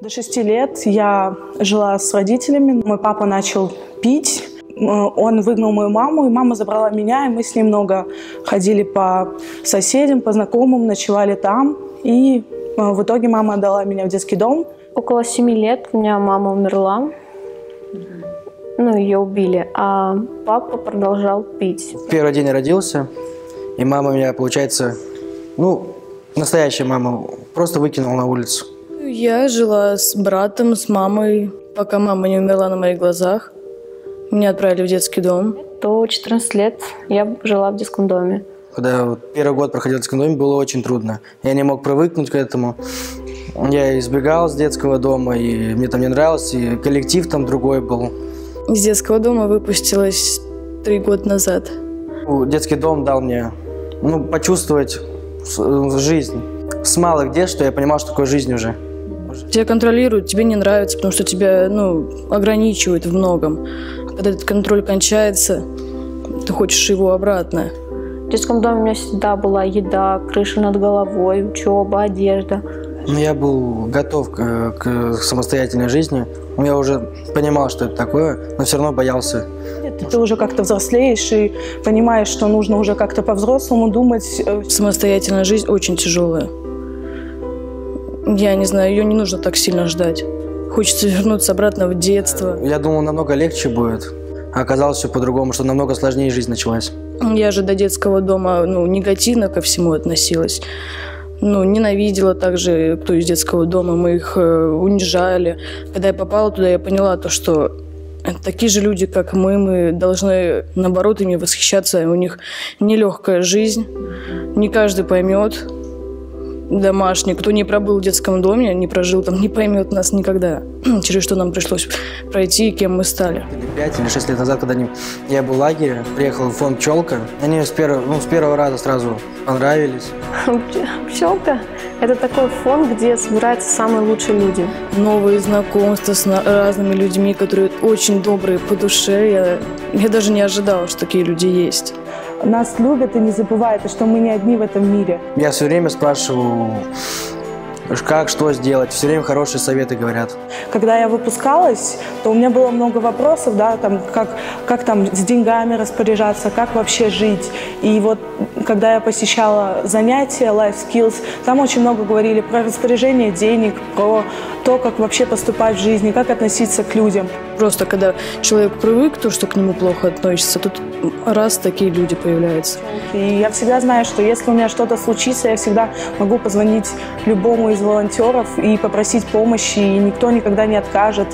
До шести лет я жила с родителями. Мой папа начал пить. Он выгнал мою маму, и мама забрала меня, и мы с ней много ходили по соседям, по знакомым, ночевали там. И э, в итоге мама отдала меня в детский дом. Около семи лет у меня мама умерла. Ну, ее убили, а папа продолжал пить. Первый день я родился, и мама меня, получается, ну, настоящая мама, просто выкинула на улицу. Я жила с братом, с мамой, пока мама не умерла на моих глазах. Меня отправили в детский дом. До 14 лет я жила в детском доме. Когда вот первый год проходил в детском доме, было очень трудно. Я не мог привыкнуть к этому. Я избегал с детского дома, и мне там не нравилось, и коллектив там другой был. Из детского дома выпустилась три года назад. Детский дом дал мне ну, почувствовать жизнь. С малых дел, что я понимал, что такое жизнь уже. Тебя контролируют, тебе не нравится, потому что тебя ну, ограничивают в многом. Когда этот контроль кончается, ты хочешь его обратно. В детском доме у меня всегда была еда, крыша над головой, учеба, одежда. Ну, я был готов к, к самостоятельной жизни. Я уже понимал, что это такое, но все равно боялся. Ты уже как-то взрослеешь и понимаешь, что нужно уже как-то по-взрослому думать. Самостоятельная жизнь очень тяжелая. Я не знаю, ее не нужно так сильно ждать. Хочется вернуться обратно в детство. Я думал, намного легче будет. А оказалось все по-другому, что намного сложнее жизнь началась. Я же до детского дома ну, негативно ко всему относилась. Ну, ненавидела также, кто из детского дома, мы их э, унижали. Когда я попала туда, я поняла то, что такие же люди, как мы, мы должны, наоборот, ими восхищаться. У них нелегкая жизнь, не каждый поймет, домашний, кто не пробыл в детском доме, не прожил там, не поймет нас никогда, через что нам пришлось пройти и кем мы стали. Пять или шесть лет назад, когда я был в лагере, приехал в фонд «Пчелка», они с первого, ну, с первого раза сразу понравились. «Пчелка» — это такой фонд, где собираются самые лучшие люди. Новые знакомства с разными людьми, которые очень добрые по душе. Я, я даже не ожидала, что такие люди есть нас любят и не забывают, и что мы не одни в этом мире. Я все время спрашиваю, как, что сделать. Все время хорошие советы говорят. Когда я выпускалась, то у меня было много вопросов, да, там, как, как там с деньгами распоряжаться, как вообще жить. И вот когда я посещала занятия Life Skills, там очень много говорили про распоряжение денег, про то, как вообще поступать в жизни, как относиться к людям. Просто когда человек привык, то, что к нему плохо относится, тут раз такие люди появляются. И я всегда знаю, что если у меня что-то случится, я всегда могу позвонить любому из волонтеров и попросить помощи, и никто никогда не откажет.